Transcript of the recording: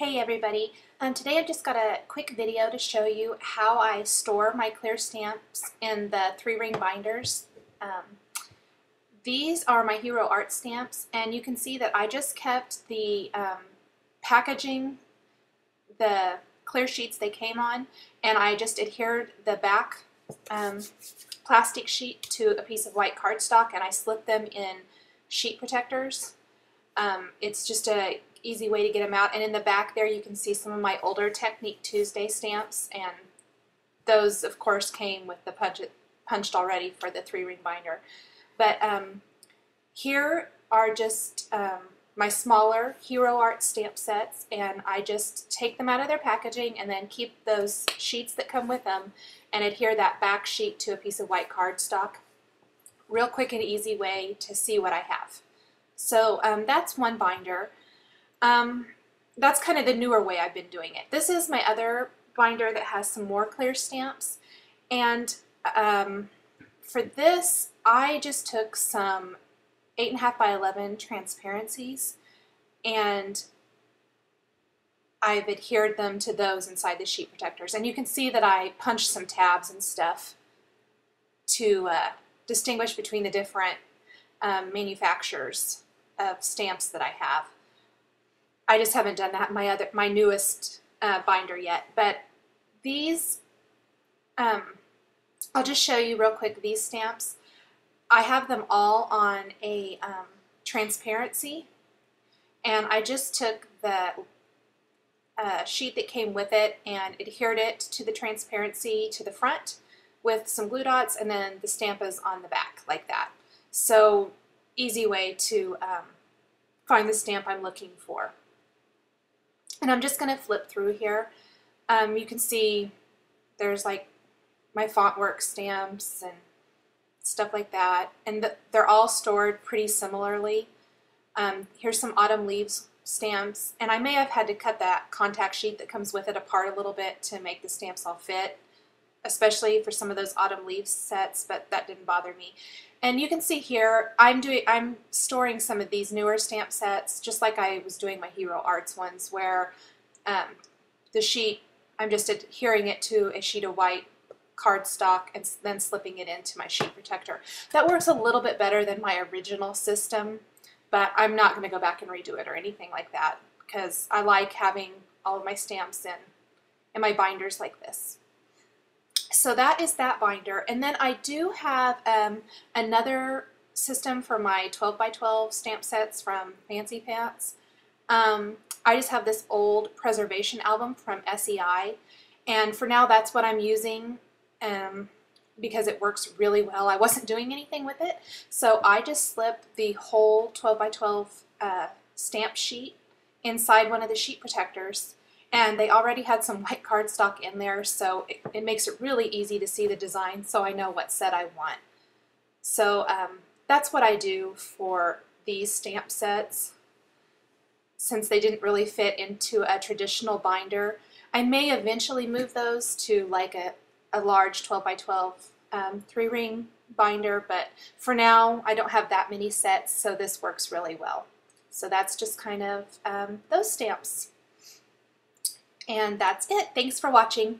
Hey everybody, um, today I've just got a quick video to show you how I store my clear stamps in the three ring binders. Um, these are my Hero Art stamps and you can see that I just kept the um, packaging, the clear sheets they came on, and I just adhered the back um, plastic sheet to a piece of white cardstock and I slipped them in sheet protectors. Um, it's just a easy way to get them out. And in the back there you can see some of my older Technique Tuesday stamps and those of course came with the punch punched already for the three ring binder. But um, here are just um, my smaller Hero Art stamp sets and I just take them out of their packaging and then keep those sheets that come with them and adhere that back sheet to a piece of white cardstock. Real quick and easy way to see what I have. So um, that's one binder. Um, that's kind of the newer way I've been doing it. This is my other binder that has some more clear stamps. And um, for this, I just took some 8.5 by 11 transparencies and I've adhered them to those inside the sheet protectors. And you can see that I punched some tabs and stuff to uh, distinguish between the different um, manufacturers of stamps that I have. I just haven't done that my other my newest uh, binder yet. But these, um, I'll just show you real quick these stamps. I have them all on a um, transparency, and I just took the uh, sheet that came with it and adhered it to the transparency to the front with some glue dots, and then the stamp is on the back like that. So easy way to um, find the stamp I'm looking for. And I'm just going to flip through here. Um, you can see there's like my font work stamps and stuff like that. And the, they're all stored pretty similarly. Um, here's some autumn leaves stamps. And I may have had to cut that contact sheet that comes with it apart a little bit to make the stamps all fit, especially for some of those autumn leaves sets, but that didn't bother me. And you can see here, I'm doing, I'm storing some of these newer stamp sets, just like I was doing my Hero Arts ones, where um, the sheet, I'm just adhering it to a sheet of white cardstock and then slipping it into my sheet protector. That works a little bit better than my original system, but I'm not going to go back and redo it or anything like that because I like having all of my stamps in, in my binders like this so that is that binder. And then I do have um, another system for my 12 by 12 stamp sets from Fancy Pants. Um, I just have this old preservation album from SEI. And for now, that's what I'm using um, because it works really well. I wasn't doing anything with it. So I just slip the whole 12 by 12 uh, stamp sheet inside one of the sheet protectors and they already had some white cardstock in there so it, it, makes it really easy to see the design so I know what set I want. So um, that's what I do for these stamp sets since they didn't really fit into a traditional binder. I may eventually move those to like a, a large 12 by 12 um, three ring binder but for now I don't have that many sets so this works really well. So that's just kind of um, those stamps. And that's it. Thanks for watching.